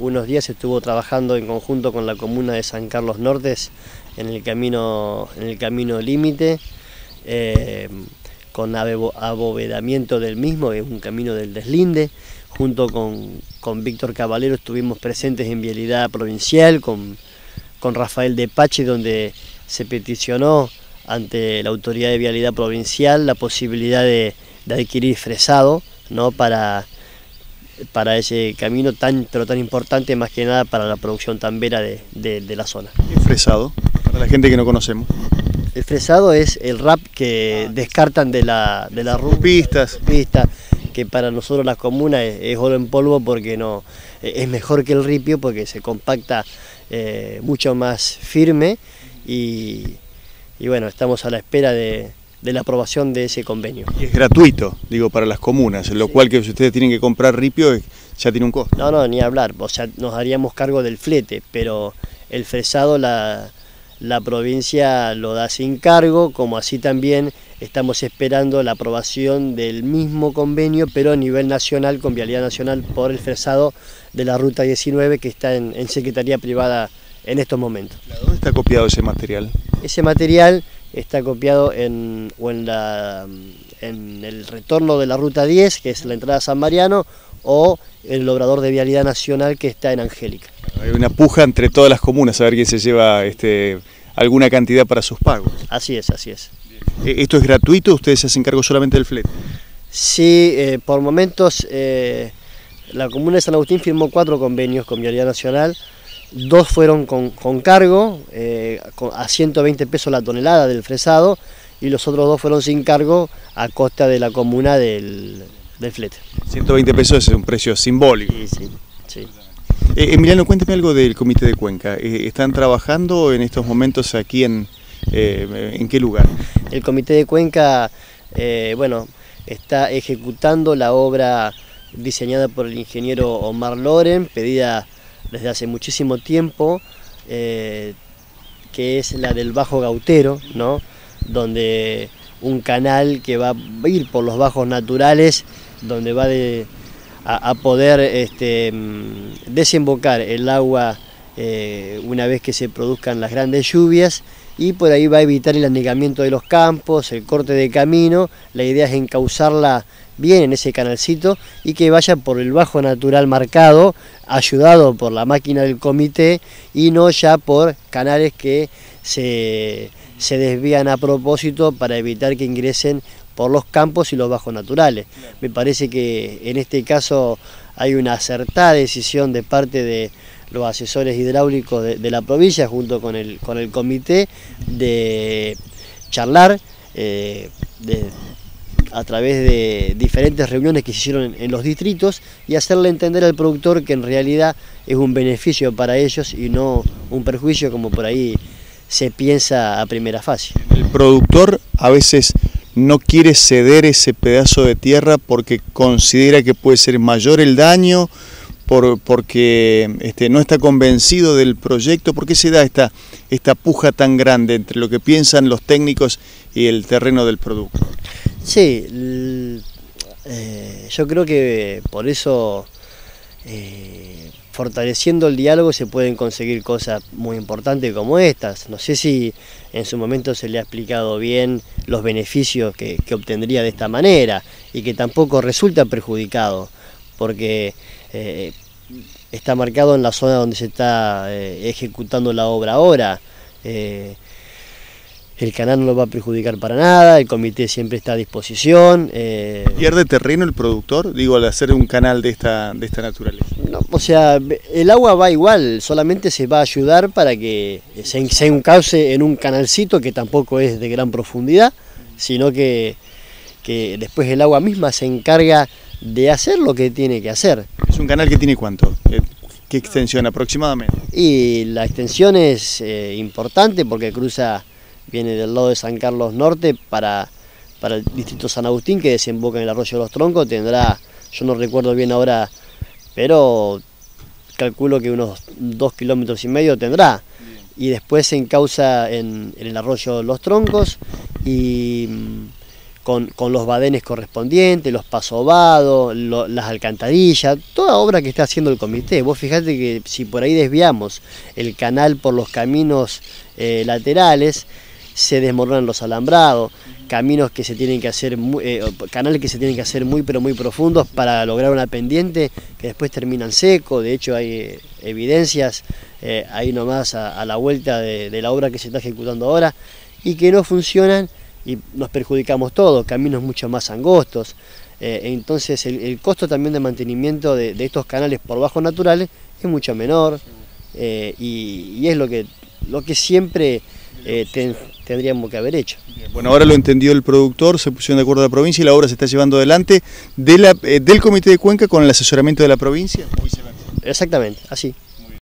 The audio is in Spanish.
Unos días estuvo trabajando en conjunto con la comuna de San Carlos Nortes en el camino, en el camino límite, eh, con abovedamiento del mismo, es un camino del deslinde. Junto con, con Víctor Caballero estuvimos presentes en Vialidad Provincial, con, con Rafael de Pache, donde se peticionó ante la Autoridad de Vialidad Provincial la posibilidad de, de adquirir fresado ¿no? para para ese camino tan pero tan importante más que nada para la producción tambera de, de, la zona. ¿Qué fresado? Para la gente que no conocemos. El fresado es el rap que descartan de la, de la Pistas. Pistas, que para nosotros la comuna es, oro en polvo porque no es mejor que el ripio porque se compacta eh, mucho más firme y, y bueno, estamos a la espera de, de la aprobación de ese convenio. Y es gratuito, digo, para las comunas, lo cual que si ustedes tienen que comprar ripio ya tiene un costo. No, no, ni hablar, o sea, nos haríamos cargo del flete, pero el fresado la, la provincia lo da sin cargo, como así también estamos esperando la aprobación del mismo convenio, pero a nivel nacional, con Vialidad Nacional, por el fresado de la Ruta 19, que está en, en Secretaría Privada en estos momentos. ¿Dónde está copiado ese material? Ese material está copiado en, o en, la, en el retorno de la Ruta 10, que es la entrada a San Mariano, o el obrador de vialidad nacional que está en Angélica. Hay una puja entre todas las comunas a ver quién se lleva este, alguna cantidad para sus pagos. Así es, así es. Eh, ¿Esto es gratuito? ¿Ustedes se hacen cargo solamente del flete? Sí, eh, por momentos eh, la comuna de San Agustín firmó cuatro convenios con Vialidad Nacional, dos fueron con, cargo, eh, a 120 pesos la tonelada del fresado, y los otros dos fueron sin cargo a costa de la comuna del, flete. 120 pesos es un precio simbólico. Sí, sí, sí. Eh, Emiliano, cuénteme algo del Comité de Cuenca. Eh, ¿Están trabajando en estos momentos aquí en, en qué lugar? El Comité de Cuenca, bueno, está ejecutando la obra diseñada por el ingeniero Omar Loren, pedida desde hace muchísimo tiempo, eh, que es la del Bajo Gautero, ¿no? donde un canal que va a ir por los bajos naturales, donde va a, poder este, mm, desembocar el agua eh, una vez que se produzcan las grandes lluvias y por ahí va a evitar el anegamiento de los campos, el corte de camino, la idea es encauzarla bien en ese canalcito y que vaya por el bajo natural marcado, ayudado por la máquina del comité y no ya por canales que se, se desvían a propósito para evitar que ingresen por los campos y los bajos naturales. Me parece que en este caso hay una acertada decisión de parte de los asesores hidráulicos de, la provincia junto con el, con el comité de charlar, eh, a través de diferentes reuniones que se hicieron en, los distritos y hacerle entender al productor que en realidad es un beneficio para ellos y no un perjuicio como por ahí se piensa a primera fase. El productor a veces no quiere ceder ese pedazo de tierra porque considera que puede ser mayor el daño, por, porque este, no está convencido del proyecto. ¿Por qué se da esta, esta puja tan grande entre lo que piensan los técnicos y el terreno del producto? Sí, eh, yo creo que por eso, eh, fortaleciendo el diálogo, se pueden conseguir cosas muy importantes como estas. No sé si en su momento se le ha explicado bien los beneficios que, obtendría de esta manera y que tampoco resulta perjudicado, porque eh, está marcado en la zona donde se está ejecutando la obra ahora el canal no lo va a perjudicar para nada, el comité siempre está a disposición. Eh, ¿Pierde terreno el productor, digo, al hacer un canal de esta, de esta naturaleza? No, o sea, el agua va igual, solamente se va a ayudar para que se, se encauce en un canalcito que tampoco es de gran profundidad, sino que, que después el agua misma se encarga de hacer lo que tiene que hacer. ¿Es un canal que tiene cuánto? ¿Qué extensión aproximadamente? Y la extensión es eh, importante porque cruza viene del lado de San Carlos Norte para, para el distrito San Agustín que desemboca en el arroyo de los troncos, tendrá, yo no recuerdo bien ahora, pero calculo que unos dos kilómetros y medio tendrá. Y después se encausa en, en el arroyo de los troncos y mm, con, los badenes correspondientes, los pasovados, las alcantarillas, toda obra que está haciendo el comité. Vos fijate que si por ahí desviamos el canal por los caminos eh, laterales, se desmoronan los alambrados, caminos que se tienen que hacer, eh, canales que se tienen que hacer muy pero muy profundos para lograr una pendiente que después terminan seco, de hecho hay eh, evidencias ahí nomás a, la vuelta de la obra que se está ejecutando ahora y que no funcionan y nos perjudicamos todos, caminos mucho más angostos. Eh, entonces el, costo también de mantenimiento de, estos canales por bajos naturales es mucho menor eh, y, es lo que, lo que siempre eh, tendríamos que haber hecho. Bueno, ahora lo entendió el productor, se pusieron de acuerdo a la provincia y la obra se está llevando adelante de la, del Comité de Cuenca con el asesoramiento de la provincia. Exactamente, así.